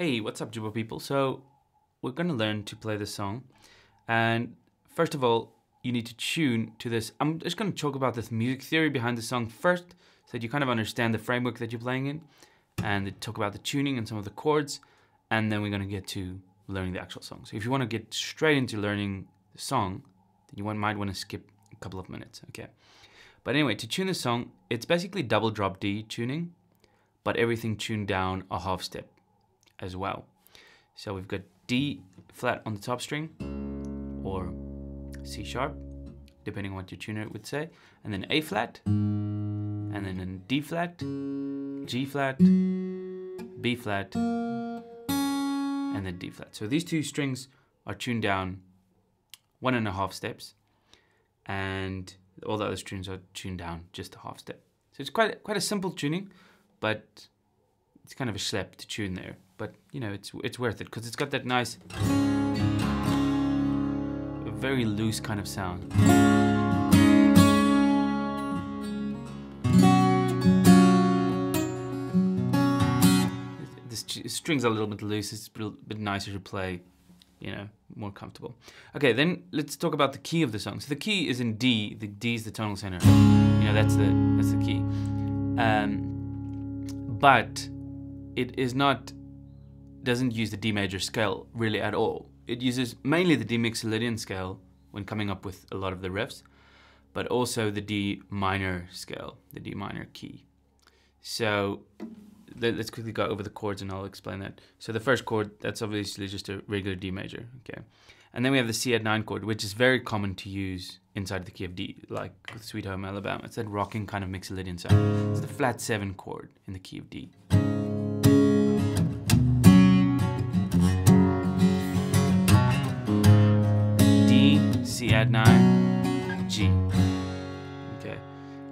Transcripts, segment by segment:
Hey, what's up, Jooba people? So, we're going to learn to play this song. And first of all, you need to tune to this. I'm just going to talk about this music theory behind the song first so that you kind of understand the framework that you're playing in and talk about the tuning and some of the chords. And then we're going to get to learning the actual song. So, if you want to get straight into learning the song, then you might want to skip a couple of minutes, okay? But anyway, to tune the song, it's basically double drop D tuning, but everything tuned down a half step as well. So we've got D flat on the top string or C sharp, depending on what your tuner would say, and then A flat, and then in D flat, G flat, B flat, and then D flat. So these two strings are tuned down one and a half steps, and all the other strings are tuned down just a half step. So it's quite quite a simple tuning, but it's kind of a schlep to tune there but you know it's it's worth it because it's got that nice very loose kind of sound. The strings are a little bit loose it's a bit nicer to play you know more comfortable. Okay then let's talk about the key of the song. So the key is in D the D is the tonal center. You know that's the that's the key. Um, but it is not doesn't use the D major scale really at all. It uses mainly the D Mixolydian scale when coming up with a lot of the riffs, but also the D minor scale, the D minor key. So let's quickly go over the chords and I'll explain that. So the first chord, that's obviously just a regular D major, okay? And then we have the C add 9 chord, which is very common to use inside the key of D, like with Sweet Home Alabama. It's that rocking kind of Mixolydian sound. It's the flat 7 chord in the key of D. C add 9, G. Okay.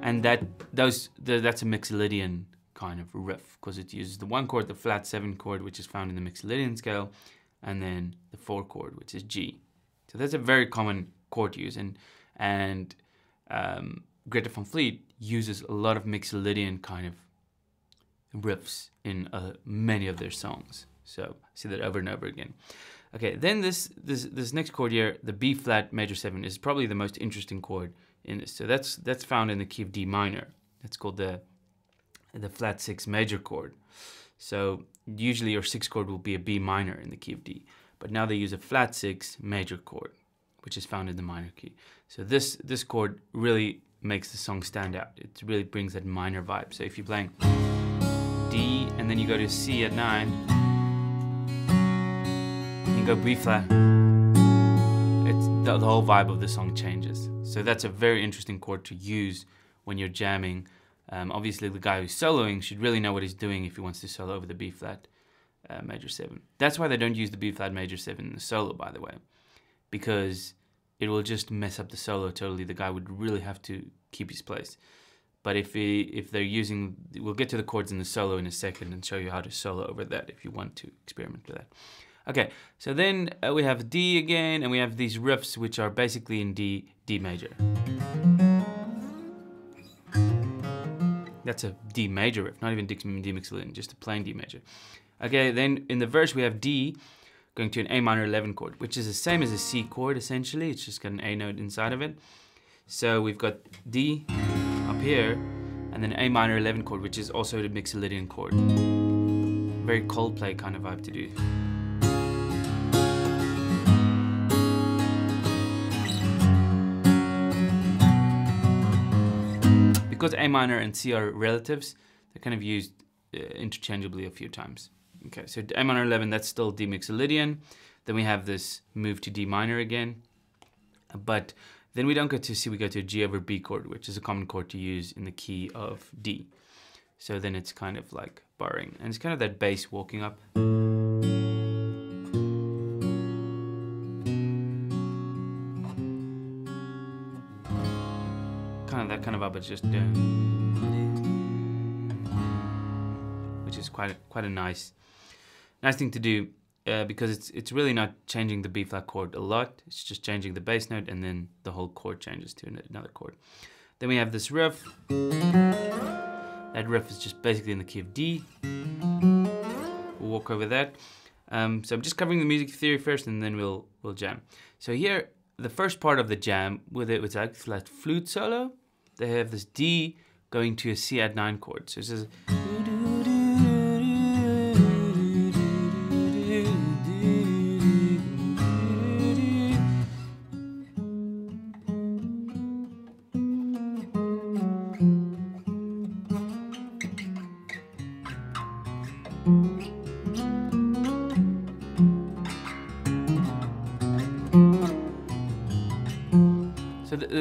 And that those the, that's a Mixolydian kind of riff because it uses the one chord, the flat 7 chord, which is found in the Mixolydian scale, and then the 4 chord, which is G. So that's a very common chord use. And, and um, Greta Van Fleet uses a lot of Mixolydian kind of riffs in uh, many of their songs. So see that over and over again. Okay, then this this this next chord here, the B flat major seven, is probably the most interesting chord in this. So that's that's found in the key of D minor. That's called the the flat six major chord. So usually your sixth chord will be a B minor in the key of D, but now they use a flat six major chord, which is found in the minor key. So this this chord really makes the song stand out. It really brings that minor vibe. So if you're playing D and then you go to C add nine go B flat, it's the, the whole vibe of the song changes. So that's a very interesting chord to use when you're jamming. Um, obviously, the guy who's soloing should really know what he's doing if he wants to solo over the B flat uh, major seven. That's why they don't use the B flat major seven in the solo, by the way, because it will just mess up the solo totally. The guy would really have to keep his place. But if he, if they're using, we'll get to the chords in the solo in a second and show you how to solo over that if you want to experiment with that. Okay, so then uh, we have D again, and we have these riffs which are basically in D, D major. That's a D major riff, not even D Mixolydian, just a plain D major. Okay, then in the verse we have D going to an A minor 11 chord, which is the same as a C chord essentially, it's just got an A note inside of it. So we've got D up here, and then A minor 11 chord, which is also the Mixolydian chord. Very Coldplay kind of vibe to do. Because A minor and C are relatives, they're kind of used uh, interchangeably a few times. Okay, so A minor 11, that's still D Mixolydian. Then we have this move to D minor again. But then we don't go to C, we go to G over B chord, which is a common chord to use in the key of D. So then it's kind of like barring. And it's kind of that bass walking up. That kind of up. It's just which is quite a, quite a nice nice thing to do uh, because it's it's really not changing the B flat chord a lot. It's just changing the bass note and then the whole chord changes to another chord. Then we have this riff. That riff is just basically in the key of D. We'll walk over that. Um, so I'm just covering the music theory first, and then we'll we'll jam. So here, the first part of the jam with it was like flat flute solo. They have this D going to a C add nine chord. So.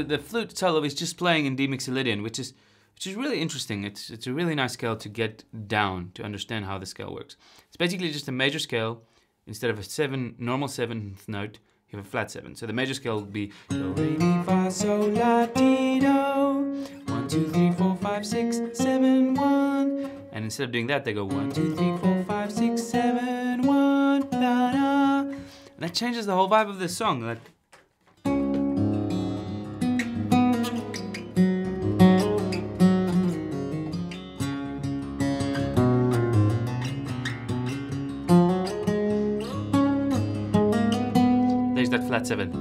The, the, the flute solo is just playing in D Mixolydian, which is which is really interesting. It's it's a really nice scale to get down to understand how the scale works. It's basically just a major scale instead of a seven normal seventh note. You have a flat seven. So the major scale would be do re mi fa sol la ti do. One two three four five six seven one. And instead of doing that, they go one two three four five six seven one. And that changes the whole vibe of this song. Like seven.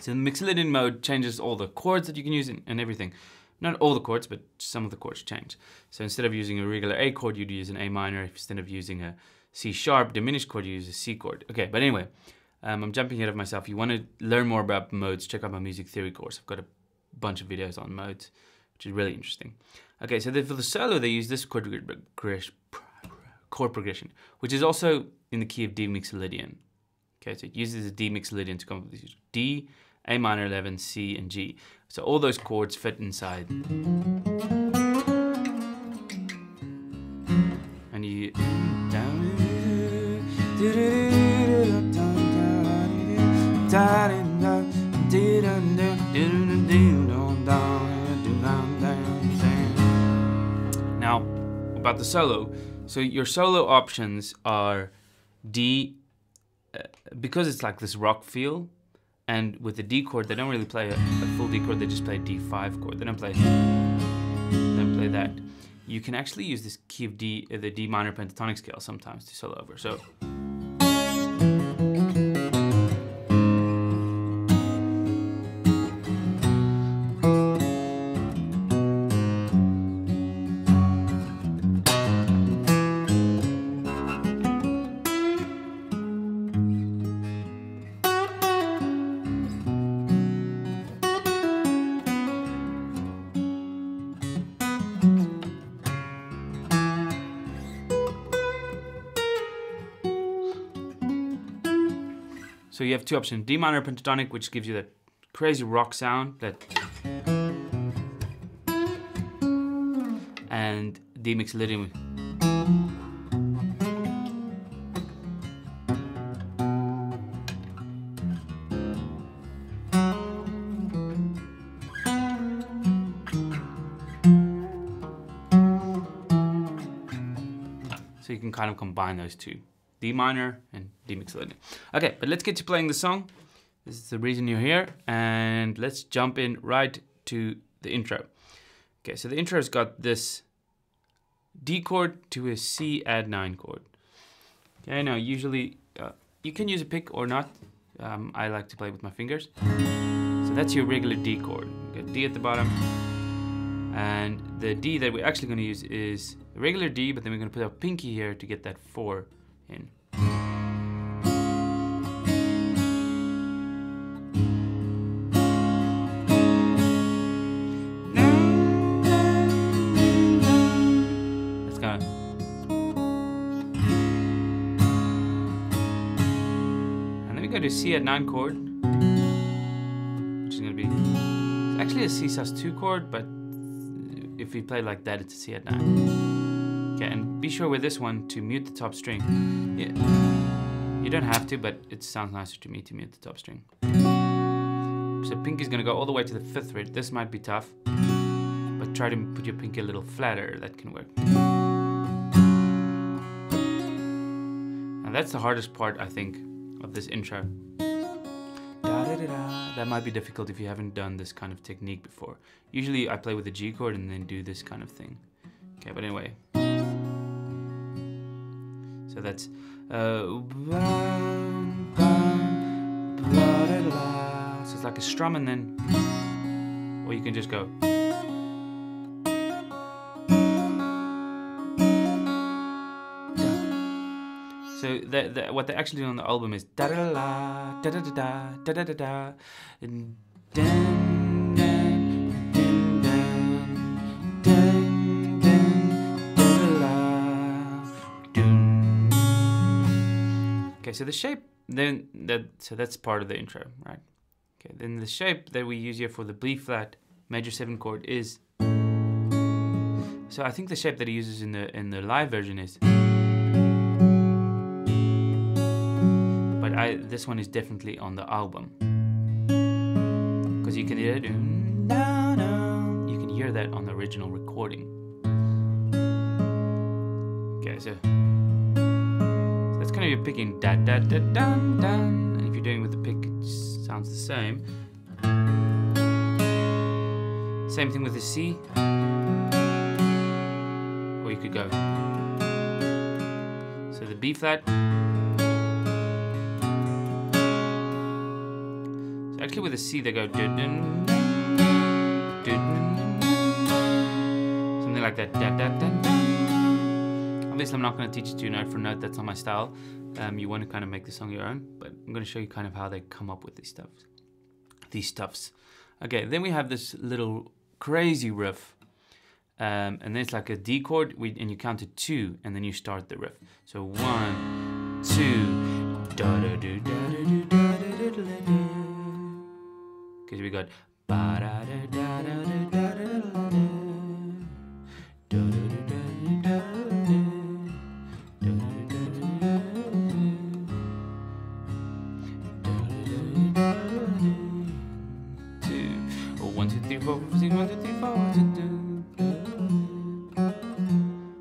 So the Mixolydian mode changes all the chords that you can use and, everything. Not all the chords, but some of the chords change. So instead of using a regular A chord, you'd use an A minor. Instead of using a C sharp diminished chord, you use a C chord. Okay, but anyway, um, I'm jumping ahead of myself. If you want to learn more about modes, check out my music theory course. I've got a bunch of videos on modes, which is really interesting. Okay, so for the solo, they use this chord, chord progression, which is also in the key of D Mixolydian. Okay, so it uses a D Mixolydian to come with D, A minor 11, C, and G. So all those chords fit inside. And you Now, about the solo. So your solo options are D, uh, because it's like this rock feel, and with the D chord, they don't really play a, a full D chord. They just play a D5 chord. They don't play, they don't play that. You can actually use this key of D, uh, the D minor pentatonic scale sometimes to solo over. So. So you have two options: D minor pentatonic, which gives you that crazy rock sound, that, and D Mixolydian. So you can kind of combine those two. D minor and D Mixolydian. Okay, but let's get to playing the song. This is the reason you're here, and let's jump in right to the intro. Okay, so the intro's got this D chord to a C add 9 chord. Okay, now usually uh, you can use a pick or not. Um, I like to play with my fingers. So that's your regular D chord. You got D at the bottom. And the D that we're actually going to use is a regular D, but then we're going to put a pinky here to get that 4 in. Go. And then we go to C add 9 chord, which is going to be it's actually a C sus2 chord, but if we play like that, it's a C add 9. Okay, and be sure with this one to mute the top string. Yeah. You don't have to, but it sounds nicer to me to mute the top string. So pinky's gonna go all the way to the fifth fret. This might be tough, but try to put your pinky a little flatter. That can work. And that's the hardest part, I think, of this intro. That might be difficult if you haven't done this kind of technique before. Usually I play with the G chord and then do this kind of thing. Okay, but anyway. So that's uh, so it's like a strum and then or you can just go. So the, the, what they're actually do on the album is da da da da da da da da da da Okay, so the shape then that so that's part of the intro, right? Okay, then the shape that we use here for the B flat major seven chord is. So I think the shape that he uses in the in the live version is. But I this one is definitely on the album because you can hear it. You can hear that on the original recording. Okay, so, you're picking da da da dun dun, and if you're doing with the pick, it sounds the same. Same thing with the C, or you could go. So the B flat. Actually, with a C, they go dun dun dun something like that. Dun, dun, dun. Obviously, I'm not going to teach you note for note. That's not my style um, you want to kind of make the song your own, but I'm going to show you kind of how they come up with these stuff. These stuffs. Okay, then we have this little crazy riff. Um, and then it's like a D chord, we, and you count to two, and then you start the riff. So one, two, da da do da da do da da da da. Because we got ba da da da da da.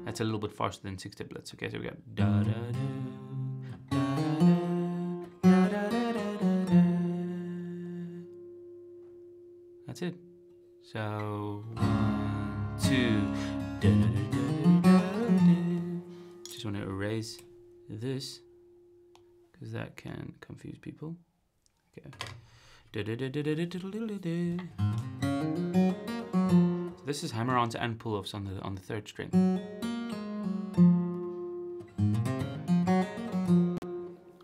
That's a little bit faster than six tablets. Okay, so we got da da da. That's it. So one, two. Just want to erase this because that can confuse people. Okay. This is hammer-ons and pull-offs on the on the third string.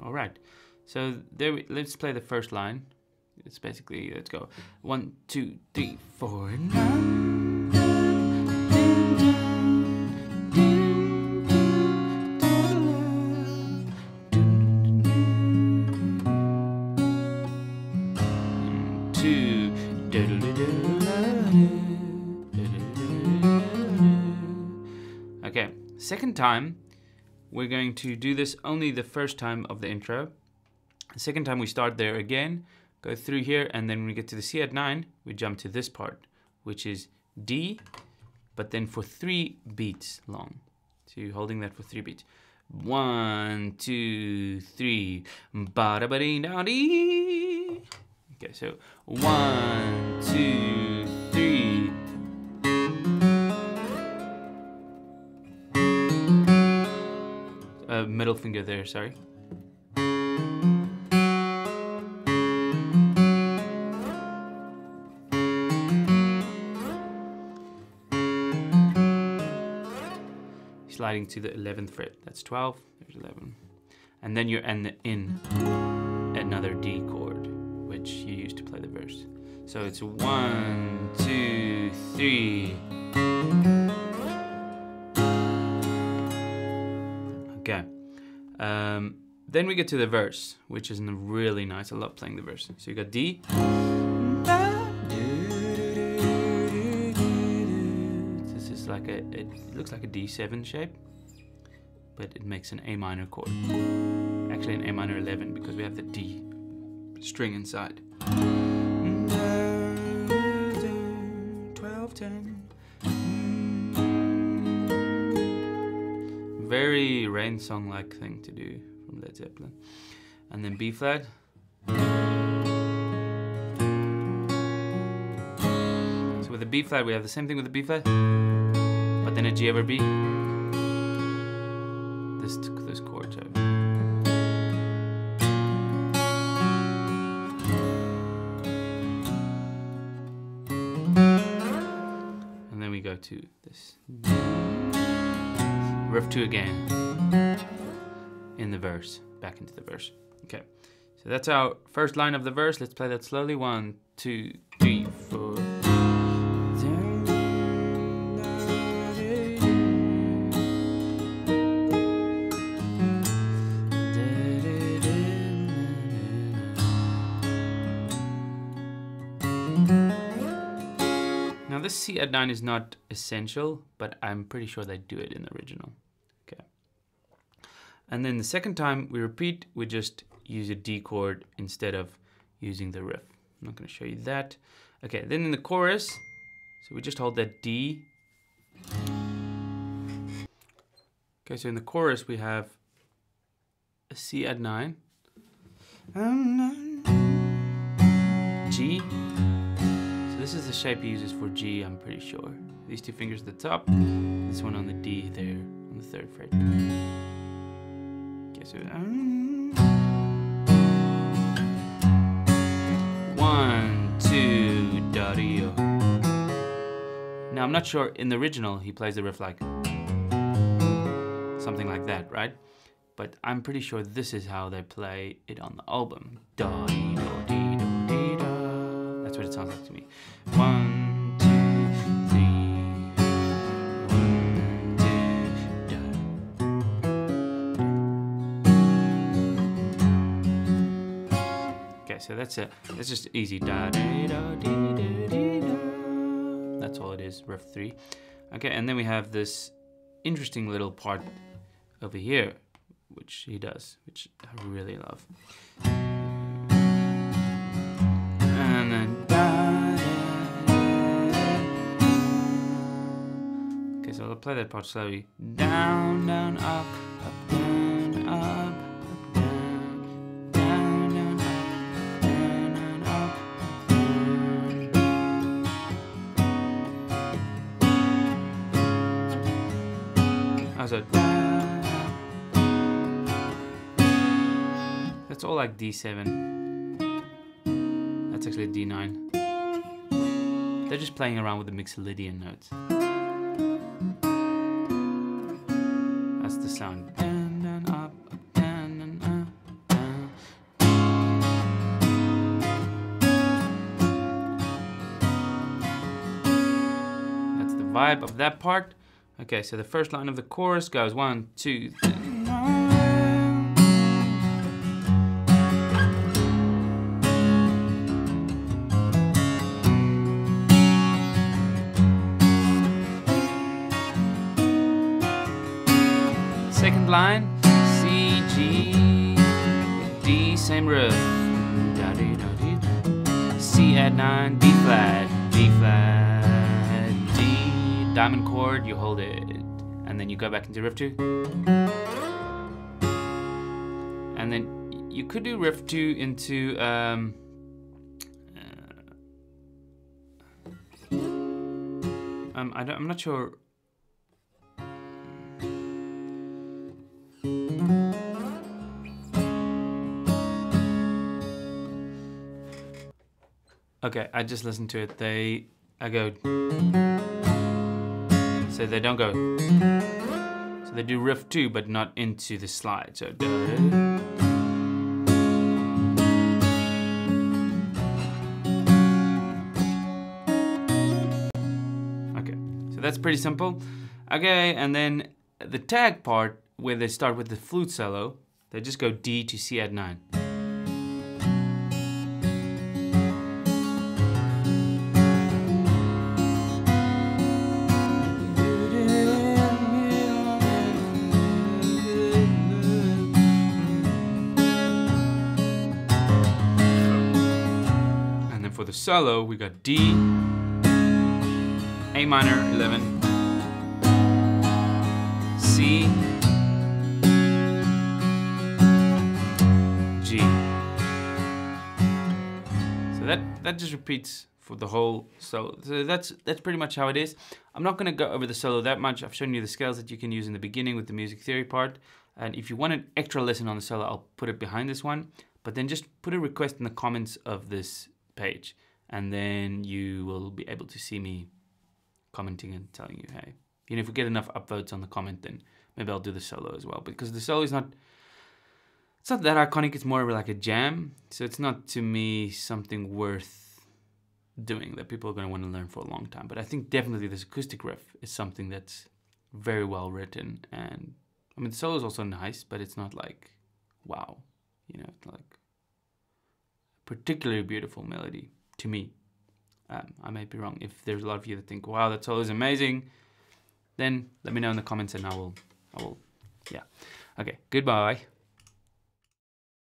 All right. So there. We, let's play the first line. It's basically, let's go. One, two, three, four, and Okay, second time, we're going to do this only the first time of the intro. The second time we start there again, go through here, and then when we get to the C add 9, we jump to this part, which is D, but then for three beats long. So you're holding that for three beats. One, two, three. Ba da ba dee da dee. Okay, so one, two, Middle finger there, sorry. sliding to the 11th fret. That's 12, there's 11. And then you're in, in another D chord, which you use to play the verse. So it's one, two, three. Okay. Um, then we get to the verse, which is really nice. I love playing the verse. So you got D. This is like a, it looks like a D7 shape, but it makes an A minor chord. Actually an A minor 11 because we have the D string inside. 12, 10. Very rain song like thing to do from Led Zeppelin. And then B flat. So with the B flat, we have the same thing with the B flat, but then a G over B. This this chord. So. And then we go to this riff two again in the verse, back into the verse. Okay, so that's our first line of the verse. Let's play that slowly. One, two, three, four. Now this C add 9 is not essential, but I'm pretty sure they do it in the original. And then the second time we repeat, we just use a D chord instead of using the riff. I'm not going to show you that. Okay, then in the chorus, so we just hold that D. Okay, so in the chorus we have a C add 9, G, so this is the shape he uses for G, I'm pretty sure. These two fingers at the top, this one on the D there, on the third fret. Okay, so um, one, two, da. Now I'm not sure in the original he plays the riff like something like that, right? But I'm pretty sure this is how they play it on the album. Da dee do dee do dee da. That's what it sounds like to me. One, so that's it. That's just easy. That's all it is. Riff three. Okay, and then we have this interesting little part over here, which he does, which I really love. And then. Okay, so I'll play that part slowly. Down, down, up, up, down, up, That's all like D7. That's actually D9. They're just playing around with the Mixolydian notes. That's the sound. That's the vibe of that part. Okay, so the first line of the chorus goes one, two, three. Second line, C, G, D, same riff. C add 9, B flat, B flat, D, diamond chord, you hold it, and then you go back into riff 2. And then you could do riff 2 into. Um, uh, um, I I'm not sure. Okay, I just listened to it. They, I go. So they don't go. So they do riff two, but not into the slide. So. Okay, so that's pretty simple. Okay, and then the tag part where they start with the flute solo, they just go D to C add 9. Solo, we got D, A minor 11, C, G. So that that just repeats for the whole solo. So that's that's pretty much how it is. I'm not going to go over the solo that much. I've shown you the scales that you can use in the beginning with the music theory part. And if you want an extra lesson on the solo, I'll put it behind this one. But then just put a request in the comments of this page, and then you will be able to see me commenting and telling you, hey, you know, if we get enough upvotes on the comment, then maybe I'll do the solo as well. Because the solo is not it's not that iconic, it's more of like a jam. So it's not to me something worth doing that people are going to want to learn for a long time. But I think definitely this acoustic riff is something that's very well written. And I mean, the solo is also nice, but it's not like, wow, you know, like particularly beautiful melody to me. Um, I may be wrong. If there's a lot of you that think, wow, that's always amazing, then let me know in the comments and I will, I will, yeah. Okay, goodbye.